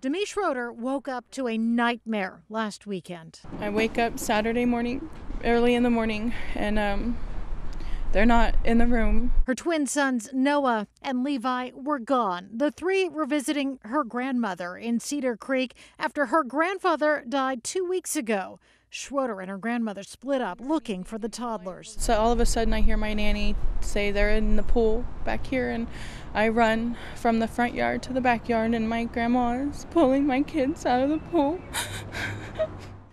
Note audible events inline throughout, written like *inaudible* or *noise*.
Demi Schroeder woke up to a nightmare last weekend. I wake up Saturday morning, early in the morning, and um, they're not in the room. Her twin sons, Noah and Levi, were gone. The three were visiting her grandmother in Cedar Creek after her grandfather died two weeks ago. Schroeder and her grandmother split up looking for the toddlers. So all of a sudden, I hear my nanny say they're in the pool back here, and I run from the front yard to the backyard, and my grandma is pulling my kids out of the pool. *laughs*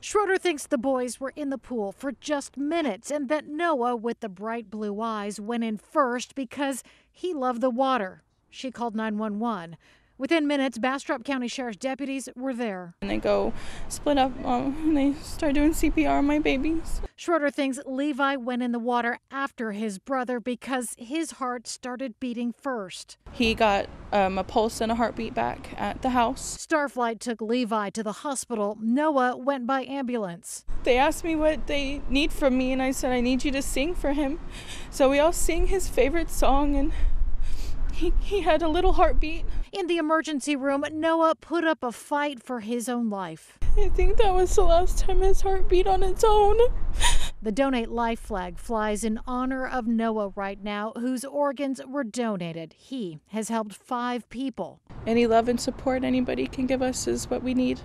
Schroeder thinks the boys were in the pool for just minutes and that Noah, with the bright blue eyes, went in first because he loved the water. She called 911. Within minutes, Bastrop County Sheriff's deputies were there. And they go split up um, and they start doing CPR on my babies. Schroeder thinks Levi went in the water after his brother because his heart started beating first. He got um, a pulse and a heartbeat back at the house. Starflight took Levi to the hospital. Noah went by ambulance. They asked me what they need from me, and I said, I need you to sing for him. So we all sing his favorite song, and he, he had a little heartbeat. In the emergency room, Noah put up a fight for his own life. I think that was the last time his heart beat on its own. *laughs* The Donate Life flag flies in honor of Noah right now, whose organs were donated. He has helped five people. Any love and support anybody can give us is what we need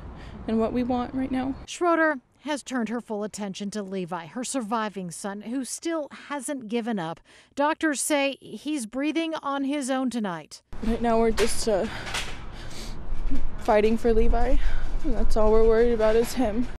and what we want right now. Schroeder has turned her full attention to Levi, her surviving son, who still hasn't given up. Doctors say he's breathing on his own tonight. Right now, we're just uh, fighting for Levi. And that's all we're worried about is him.